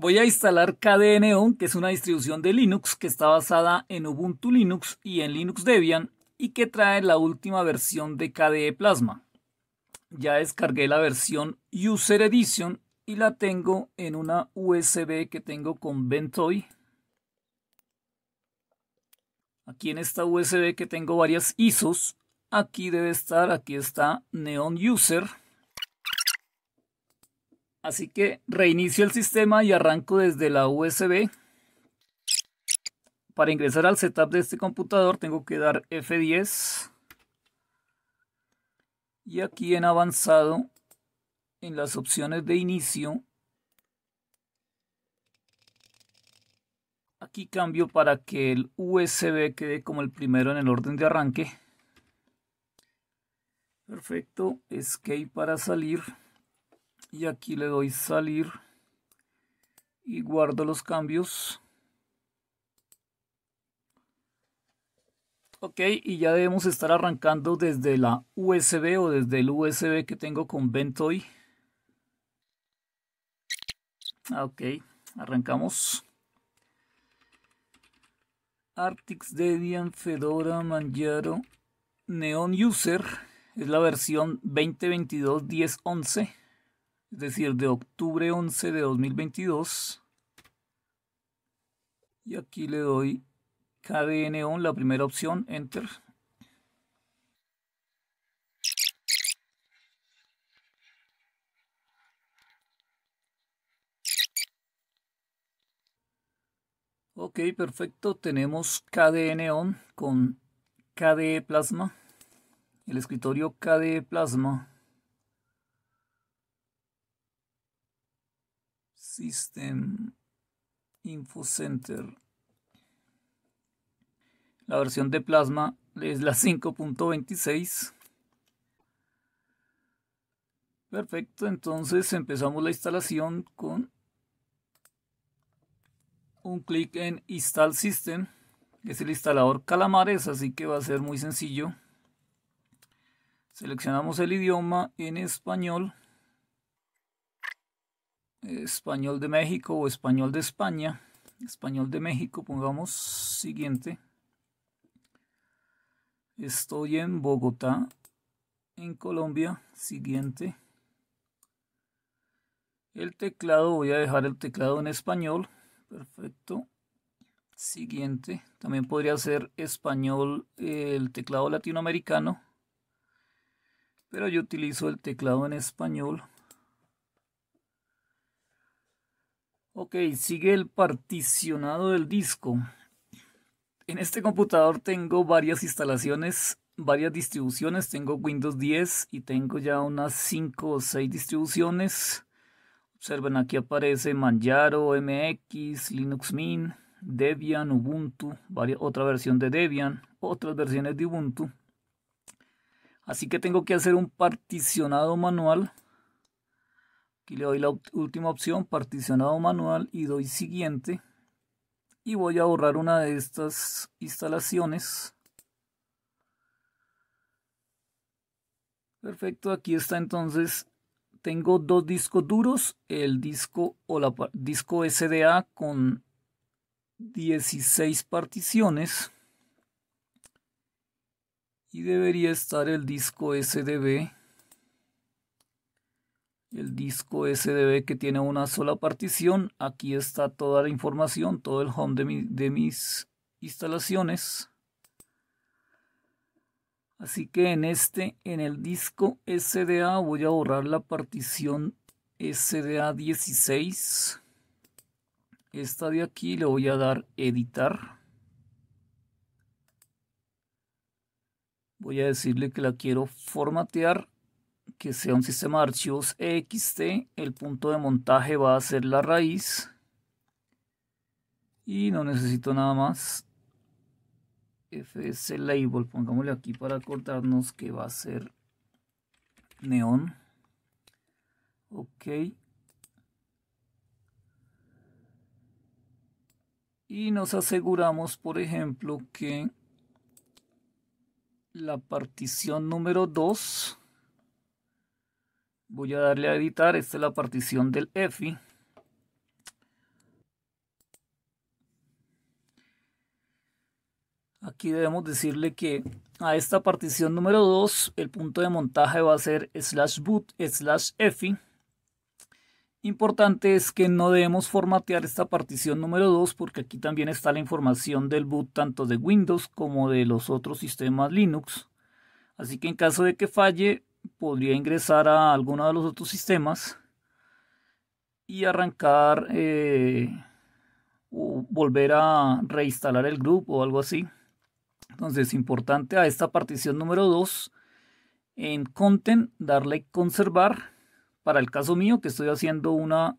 Voy a instalar KDE que es una distribución de Linux que está basada en Ubuntu Linux y en Linux Debian y que trae la última versión de KDE Plasma. Ya descargué la versión User Edition y la tengo en una USB que tengo con Ventoy. Aquí en esta USB que tengo varias ISOs, aquí debe estar, aquí está Neon User. Así que reinicio el sistema y arranco desde la USB. Para ingresar al setup de este computador tengo que dar F10. Y aquí en avanzado, en las opciones de inicio, aquí cambio para que el USB quede como el primero en el orden de arranque. Perfecto, escape para salir y aquí le doy salir y guardo los cambios. Ok y ya debemos estar arrancando desde la USB o desde el USB que tengo con Ventoy ah, ok arrancamos. Artix Debian Fedora Manjaro Neon User es la versión 2022 1011 es decir, de octubre 11 de 2022. Y aquí le doy KDE on, la primera opción, Enter. Ok, perfecto. Tenemos KDE Neon con KDE Plasma. El escritorio KDE Plasma System Info Center. La versión de Plasma es la 5.26. Perfecto, entonces empezamos la instalación con un clic en Install System, que es el instalador Calamares, así que va a ser muy sencillo. Seleccionamos el idioma en español español de México o español de España. Español de México, pongamos siguiente. Estoy en Bogotá, en Colombia. Siguiente. El teclado, voy a dejar el teclado en español. Perfecto. Siguiente. También podría ser español el teclado latinoamericano. Pero yo utilizo el teclado en español. Ok, sigue el particionado del disco. En este computador tengo varias instalaciones, varias distribuciones. Tengo Windows 10 y tengo ya unas 5 o 6 distribuciones. Observen, aquí aparece Manjaro, MX, Linux Mint, Debian, Ubuntu, otra versión de Debian, otras versiones de Ubuntu. Así que tengo que hacer un particionado manual Aquí le doy la última opción, particionado manual y doy siguiente. Y voy a borrar una de estas instalaciones. Perfecto, aquí está entonces. Tengo dos discos duros, el disco o la disco SDA con 16 particiones. Y debería estar el disco SDB el disco SDB que tiene una sola partición. Aquí está toda la información, todo el home de, de mis instalaciones. Así que en este, en el disco SDA voy a borrar la partición SDA 16. Esta de aquí le voy a dar editar. Voy a decirle que la quiero formatear que sea un sistema de archivos ext, el punto de montaje va a ser la raíz. Y no necesito nada más. Fs label, pongámosle aquí para acordarnos que va a ser neón. Ok. Y nos aseguramos por ejemplo que la partición número 2 Voy a darle a editar. Esta es la partición del EFI. Aquí debemos decirle que a esta partición número 2 el punto de montaje va a ser slash boot slash EFI. Importante es que no debemos formatear esta partición número 2 porque aquí también está la información del boot tanto de Windows como de los otros sistemas Linux. Así que en caso de que falle, podría ingresar a alguno de los otros sistemas y arrancar eh, o volver a reinstalar el grupo o algo así. Entonces, importante a esta partición número 2 en content darle conservar. Para el caso mío que estoy haciendo una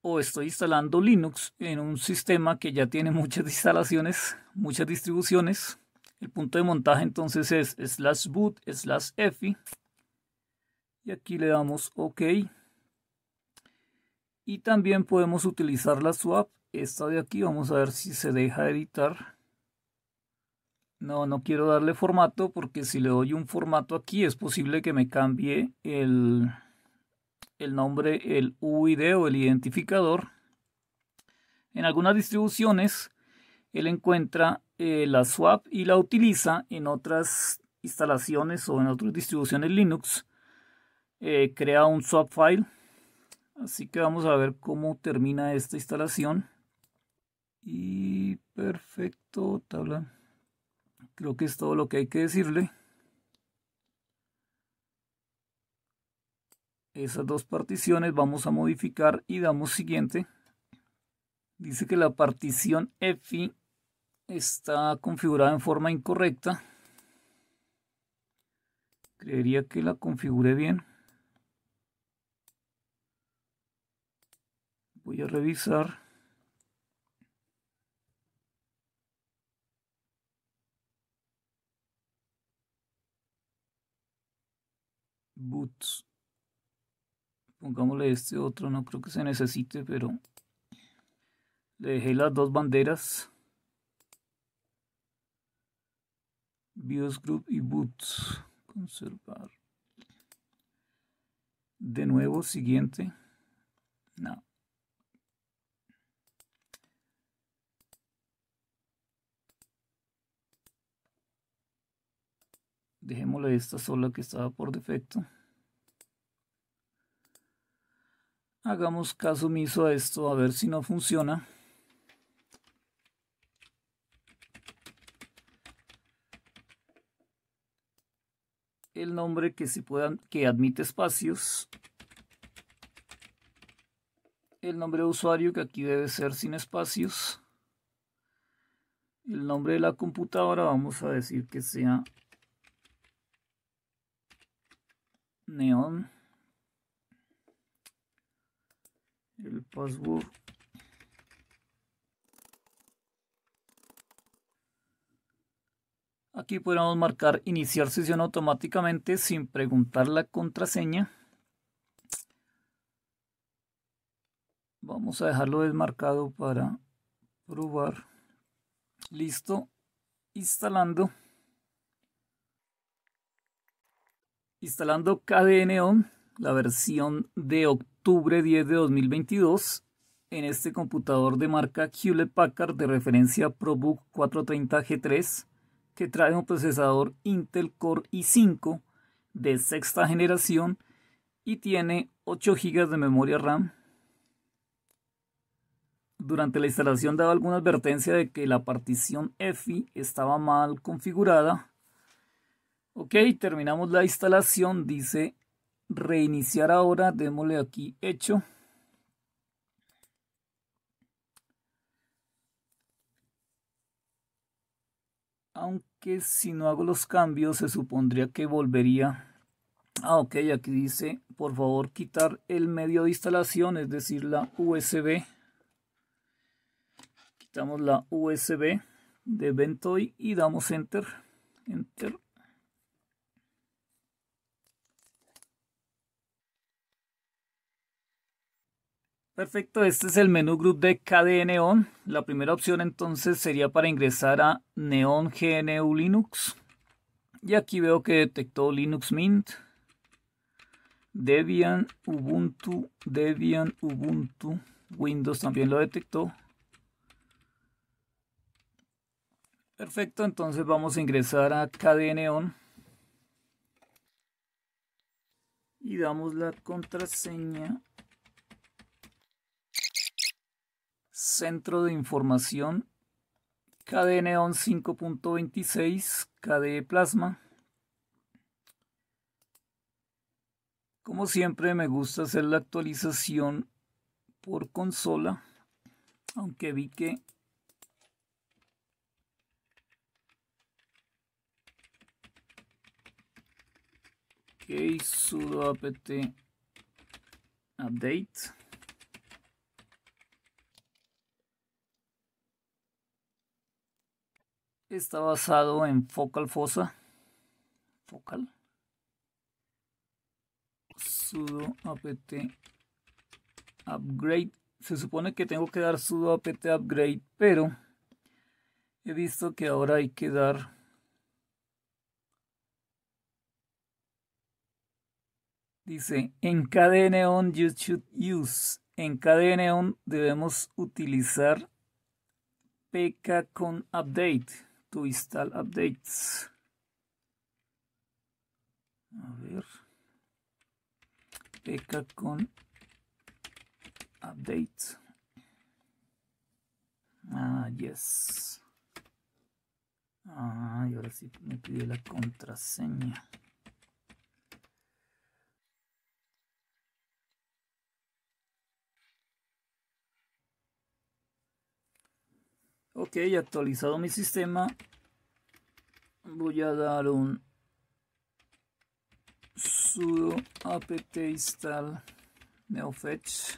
o estoy instalando Linux en un sistema que ya tiene muchas instalaciones, muchas distribuciones. El punto de montaje entonces es slash boot slash efi. Y aquí le damos OK. Y también podemos utilizar la swap. Esta de aquí, vamos a ver si se deja editar. No, no quiero darle formato porque si le doy un formato aquí es posible que me cambie el, el nombre, el UID o el identificador. En algunas distribuciones él encuentra eh, la swap y la utiliza en otras instalaciones o en otras distribuciones Linux. Eh, crea un swap file Así que vamos a ver cómo termina esta instalación. Y perfecto, tabla. Creo que es todo lo que hay que decirle. Esas dos particiones vamos a modificar y damos siguiente. Dice que la partición EFI está configurada en forma incorrecta. Creería que la configure bien. Voy a revisar. Boots. Pongámosle este otro, no creo que se necesite, pero le dejé las dos banderas. BIOS Group y Boots. Conservar. De nuevo, siguiente. No. Dejémosle esta sola que estaba por defecto. Hagamos caso omiso a esto a ver si no funciona. Nombre que se puedan que admite espacios. El nombre de usuario que aquí debe ser sin espacios. El nombre de la computadora vamos a decir que sea neón el password aquí podemos marcar iniciar sesión automáticamente sin preguntar la contraseña. Vamos a dejarlo desmarcado para probar. Listo. Instalando. Instalando KDE la versión de octubre 10 de 2022, en este computador de marca Hewlett Packard de referencia ProBook 430G3, que trae un procesador Intel Core i5 de sexta generación y tiene 8 GB de memoria RAM. Durante la instalación daba alguna advertencia de que la partición EFI estaba mal configurada Ok, terminamos la instalación. Dice reiniciar ahora. Démosle aquí hecho. Aunque si no hago los cambios se supondría que volvería. Ah, ok, aquí dice por favor quitar el medio de instalación, es decir, la USB. Quitamos la USB de Ventoy y damos enter. Enter. Perfecto, este es el menú group de KDE Neon. La primera opción entonces sería para ingresar a Neon GNU Linux. Y aquí veo que detectó Linux Mint, Debian, Ubuntu, Debian, Ubuntu, Windows también lo detectó. Perfecto, entonces vamos a ingresar a KDN y damos la contraseña centro de información KDE 5.26 KDE Plasma. Como siempre me gusta hacer la actualización por consola aunque vi que ok sudo apt update está basado en Focal Fossa. Focal. sudo apt upgrade. Se supone que tengo que dar sudo apt upgrade, pero he visto que ahora hay que dar Dice, en KDNeon you should use. En KDNeon debemos utilizar pk con update to install updates. A ver. Pk con updates. Ah, yes. Ah, y ahora sí me pide la contraseña. Ok, actualizado mi sistema. Voy a dar un sudo apt install neofetch.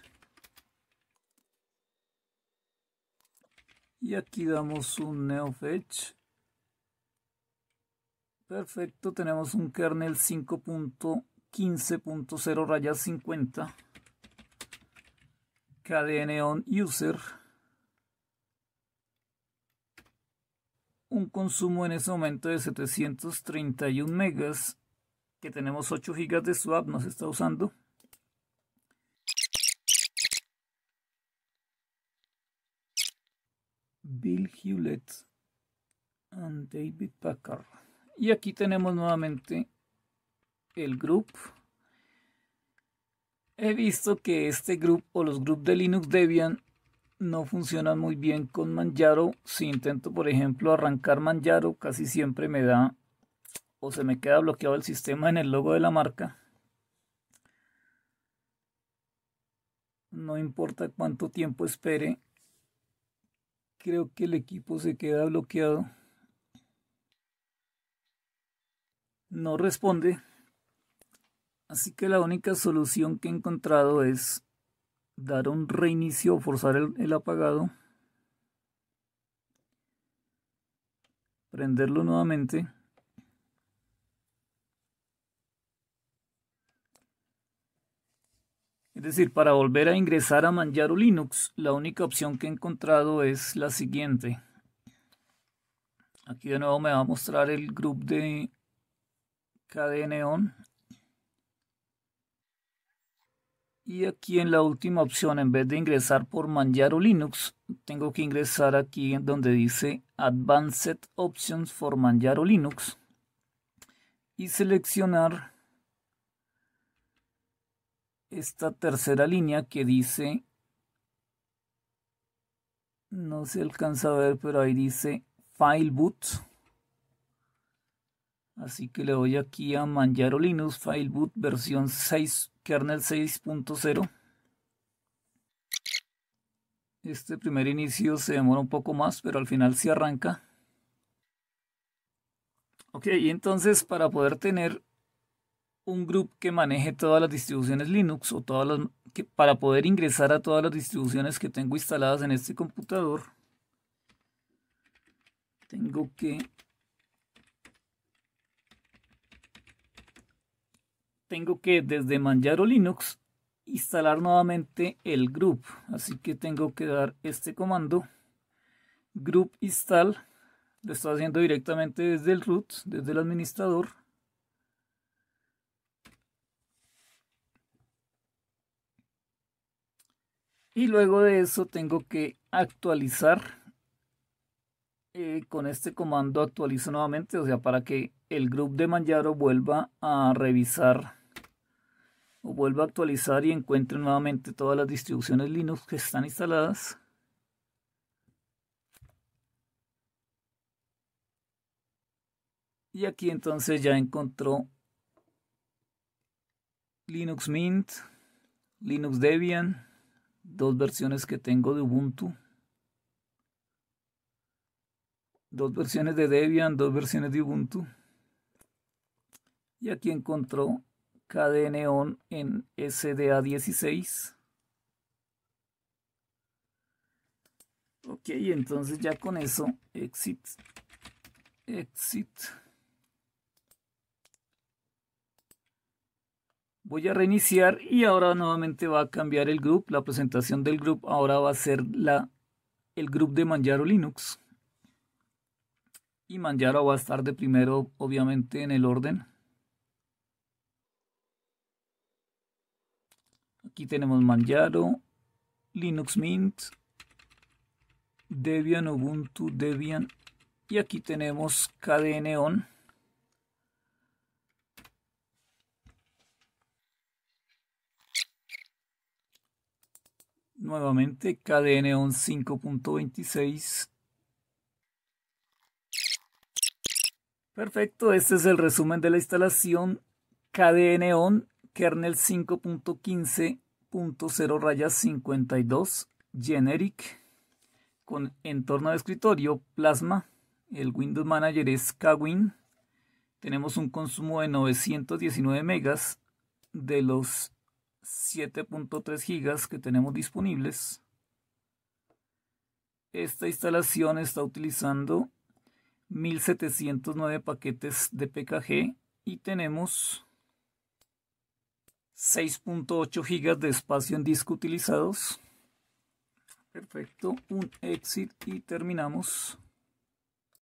Y aquí damos un neofetch. Perfecto, tenemos un kernel 5.15.0 raya 50. KDN on user. Un consumo en ese momento de 731 megas, que tenemos 8 gigas de swap, nos está usando. Bill Hewlett and David Packard. Y aquí tenemos nuevamente el group. He visto que este grupo o los grupos de Linux Debian no funcionan muy bien con Manjaro. Si intento, por ejemplo, arrancar Manjaro, casi siempre me da o se me queda bloqueado el sistema en el logo de la marca. No importa cuánto tiempo espere, creo que el equipo se queda bloqueado. No responde. Así que la única solución que he encontrado es dar un reinicio o forzar el, apagado, prenderlo nuevamente. Es decir, para volver a ingresar a Manjaro Linux, la única opción que he encontrado es la siguiente. Aquí de nuevo me va a mostrar el grupo de KDNeon. Y aquí en la última opción, en vez de ingresar por Manjaro Linux, tengo que ingresar aquí donde dice Advanced Options for Manjaro Linux y seleccionar esta tercera línea que dice, no se alcanza a ver, pero ahí dice File Boot. Así que le doy aquí a Manjaro Linux File Boot versión 6 kernel 6.0. Este primer inicio se demora un poco más, pero al final se arranca. Ok, y entonces para poder tener un grupo que maneje todas las distribuciones Linux o todas las para poder ingresar a todas las distribuciones que tengo instaladas en este computador, tengo que tengo que desde Manjaro Linux instalar nuevamente el group. Así que tengo que dar este comando group install. Lo estoy haciendo directamente desde el root, desde el administrador. Y luego de eso tengo que actualizar eh, con este comando actualizo nuevamente, o sea, para que el grupo de Manjaro vuelva a revisar o a actualizar y encuentre nuevamente todas las distribuciones Linux que están instaladas. Y aquí entonces ya encontró Linux Mint, Linux Debian, dos versiones que tengo de Ubuntu. dos versiones de Debian, dos versiones de Ubuntu. Y aquí encontró KDE en SDA16. Ok, entonces ya con eso, exit, exit. Voy a reiniciar y ahora nuevamente va a cambiar el grupo. La presentación del grupo ahora va a ser la, el grupo de Manjaro Linux. Y Manjaro va a estar de primero, obviamente, en el orden. Aquí tenemos Manjaro, Linux Mint, Debian, Ubuntu, Debian. Y aquí tenemos KDE On. Nuevamente KDE On 5.26 Perfecto, este es el resumen de la instalación KDE On kernel 5.15.0 rayas 52 generic con entorno de escritorio Plasma. El Windows Manager es KWin. Tenemos un consumo de 919 megas de los 7.3 gigas que tenemos disponibles. Esta instalación está utilizando 1709 paquetes de PKG y tenemos 6.8 GB de espacio en disco utilizados. Perfecto, un exit y terminamos.